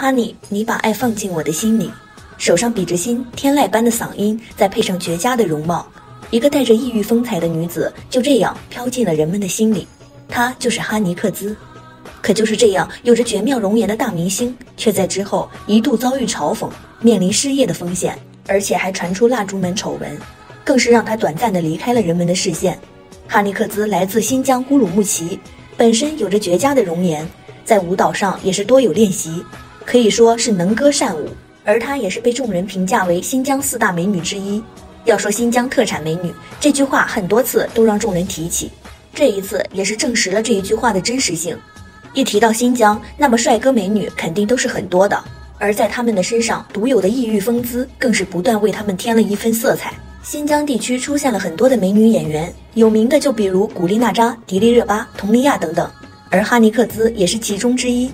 哈尼，你把爱放进我的心里。手上比着心，天籁般的嗓音，再配上绝佳的容貌，一个带着异域风采的女子就这样飘进了人们的心里。她就是哈尼克孜。可就是这样有着绝妙容颜的大明星，却在之后一度遭遇嘲讽，面临失业的风险，而且还传出蜡烛门丑闻，更是让她短暂的离开了人们的视线。哈尼克孜来自新疆乌鲁木齐，本身有着绝佳的容颜，在舞蹈上也是多有练习，可以说是能歌善舞。而她也是被众人评价为新疆四大美女之一。要说新疆特产美女这句话，很多次都让众人提起，这一次也是证实了这一句话的真实性。一提到新疆，那么帅哥美女肯定都是很多的，而在他们的身上独有的异域风姿，更是不断为他们添了一分色彩。新疆地区出现了很多的美女演员，有名的就比如古力娜扎、迪丽热巴、佟丽娅等等，而哈尼克孜也是其中之一。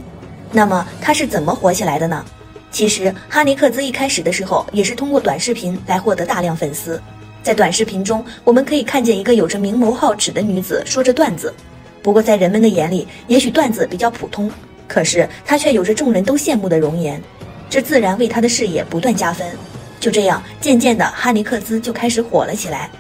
那么她是怎么火起来的呢？其实哈尼克孜一开始的时候也是通过短视频来获得大量粉丝。在短视频中，我们可以看见一个有着明眸皓齿的女子说着段子。不过在人们的眼里，也许段子比较普通，可是她却有着众人都羡慕的容颜，这自然为她的事业不断加分。就这样，渐渐的，哈尼克孜就开始火了起来。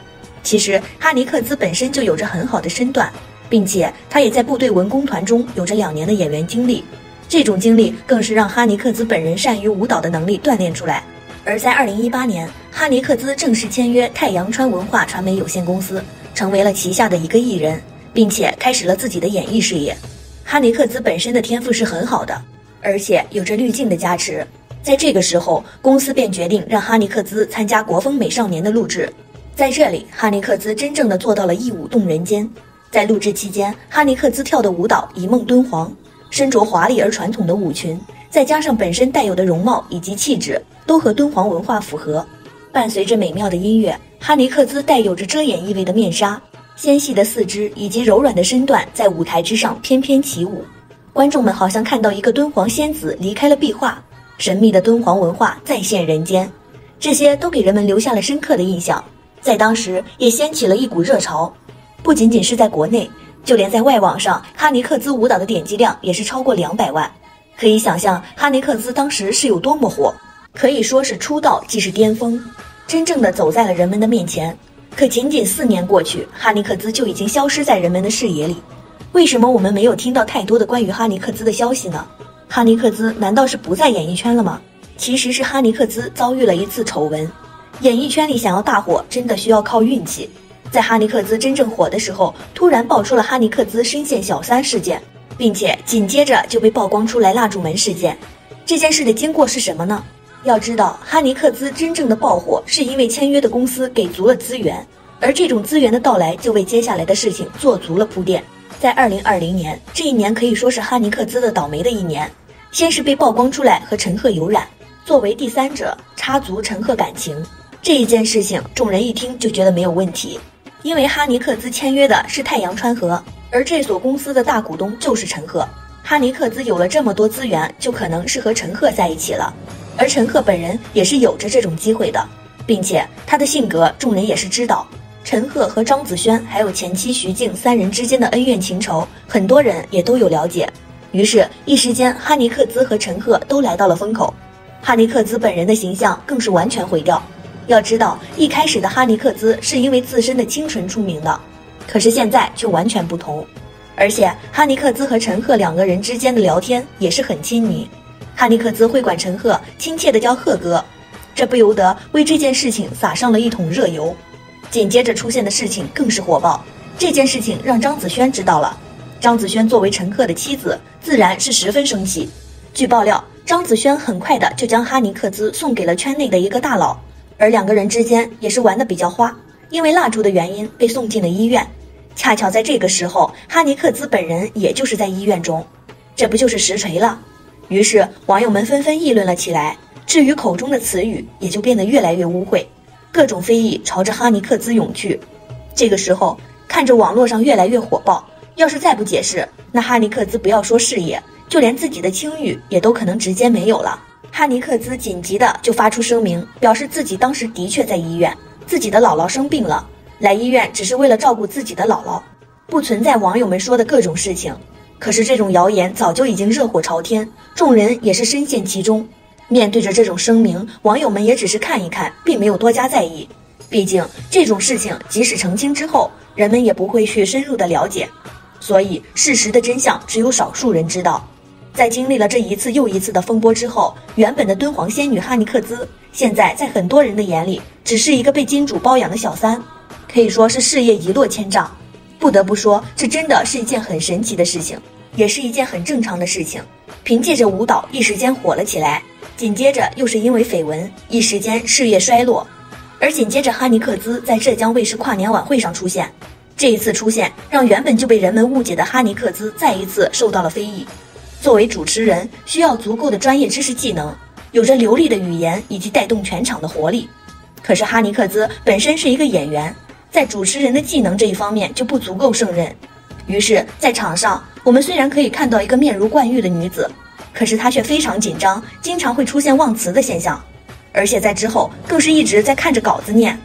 其实，哈尼克孜本身就有着很好的身段，并且他也在部队文工团中有着两年的演员经历。这种经历更是让哈尼克孜本人善于舞蹈的能力锻炼出来。而在二零一八年，哈尼克孜正式签约太阳川文化传媒有限公司，成为了旗下的一个艺人，并且开始了自己的演艺事业。哈尼克孜本身的天赋是很好的，而且有着滤镜的加持。在这个时候，公司便决定让哈尼克孜参加《国风美少年》的录制。在这里，哈尼克孜真正的做到了一舞动人间。在录制期间，哈尼克孜跳的舞蹈一梦敦煌，身着华丽而传统的舞裙，再加上本身带有的容貌以及气质，都和敦煌文化符合。伴随着美妙的音乐，哈尼克孜带有着遮掩意味的面纱，纤细的四肢以及柔软的身段在舞台之上翩翩起舞，观众们好像看到一个敦煌仙子离开了壁画。神秘的敦煌文化再现人间，这些都给人们留下了深刻的印象，在当时也掀起了一股热潮。不仅仅是在国内，就连在外网上，哈尼克孜舞蹈的点击量也是超过两百万。可以想象，哈尼克孜当时是有多么火，可以说是出道即是巅峰，真正的走在了人们的面前。可仅仅四年过去，哈尼克孜就已经消失在人们的视野里。为什么我们没有听到太多的关于哈尼克孜的消息呢？哈尼克孜难道是不在演艺圈了吗？其实是哈尼克孜遭遇了一次丑闻。演艺圈里想要大火，真的需要靠运气。在哈尼克孜真正火的时候，突然爆出了哈尼克孜深陷小三事件，并且紧接着就被曝光出来蜡烛门事件。这件事的经过是什么呢？要知道，哈尼克孜真正的爆火是因为签约的公司给足了资源，而这种资源的到来就为接下来的事情做足了铺垫。在二零二零年这一年，可以说是哈尼克孜的倒霉的一年。先是被曝光出来和陈赫有染，作为第三者插足陈赫感情这一件事情，众人一听就觉得没有问题，因为哈尼克孜签约的是太阳川河，而这所公司的大股东就是陈赫。哈尼克孜有了这么多资源，就可能是和陈赫在一起了，而陈赫本人也是有着这种机会的，并且他的性格，众人也是知道。陈赫和张子萱还有前妻徐静三人之间的恩怨情仇，很多人也都有了解。于是，一时间哈尼克孜和陈赫都来到了风口，哈尼克孜本人的形象更是完全毁掉。要知道，一开始的哈尼克孜是因为自身的清纯出名的，可是现在却完全不同。而且，哈尼克孜和陈赫两个人之间的聊天也是很亲昵，哈尼克孜会管陈赫亲切的叫赫哥，这不由得为这件事情撒上了一桶热油。紧接着出现的事情更是火爆，这件事情让张子萱知道了。张子萱作为陈赫的妻子，自然是十分生气。据爆料，张子萱很快的就将哈尼克孜送给了圈内的一个大佬，而两个人之间也是玩的比较花，因为蜡烛的原因被送进了医院。恰巧在这个时候，哈尼克孜本人也就是在医院中，这不就是实锤了？于是网友们纷纷议论了起来。至于口中的词语，也就变得越来越污秽。各种非议朝着哈尼克孜涌去，这个时候看着网络上越来越火爆，要是再不解释，那哈尼克孜不要说事业，就连自己的清誉也都可能直接没有了。哈尼克孜紧急的就发出声明，表示自己当时的确在医院，自己的姥姥生病了，来医院只是为了照顾自己的姥姥，不存在网友们说的各种事情。可是这种谣言早就已经热火朝天，众人也是深陷其中。面对着这种声明，网友们也只是看一看，并没有多加在意。毕竟这种事情即使澄清之后，人们也不会去深入的了解，所以事实的真相只有少数人知道。在经历了这一次又一次的风波之后，原本的敦煌仙女哈尼克孜，现在在很多人的眼里，只是一个被金主包养的小三，可以说是事业一落千丈。不得不说，这真的是一件很神奇的事情，也是一件很正常的事情。凭借着舞蹈，一时间火了起来。紧接着又是因为绯闻，一时间事业衰落，而紧接着哈尼克孜在浙江卫视跨年晚会上出现，这一次出现让原本就被人们误解的哈尼克孜再一次受到了非议。作为主持人，需要足够的专业知识技能，有着流利的语言以及带动全场的活力。可是哈尼克孜本身是一个演员，在主持人的技能这一方面就不足够胜任。于是，在场上我们虽然可以看到一个面如冠玉的女子。可是她却非常紧张，经常会出现忘词的现象，而且在之后更是一直在看着稿子念。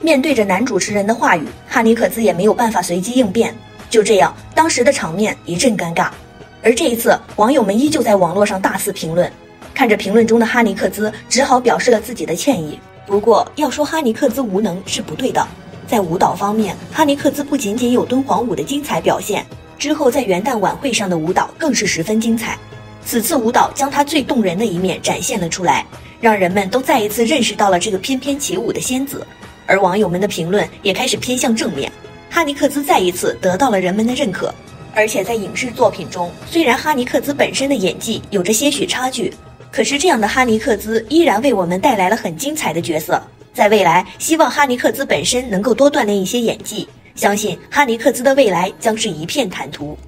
面对着男主持人的话语，哈尼克孜也没有办法随机应变。就这样，当时的场面一阵尴尬。而这一次，网友们依旧在网络上大肆评论。看着评论中的哈尼克孜，只好表示了自己的歉意。不过，要说哈尼克孜无能是不对的。在舞蹈方面，哈尼克孜不仅仅有敦煌舞的精彩表现，之后在元旦晚会上的舞蹈更是十分精彩。此次舞蹈将她最动人的一面展现了出来，让人们都再一次认识到了这个翩翩起舞的仙子。而网友们的评论也开始偏向正面，哈尼克孜再一次得到了人们的认可。而且在影视作品中，虽然哈尼克孜本身的演技有着些许差距，可是这样的哈尼克孜依然为我们带来了很精彩的角色。在未来，希望哈尼克孜本身能够多锻炼一些演技，相信哈尼克孜的未来将是一片坦途。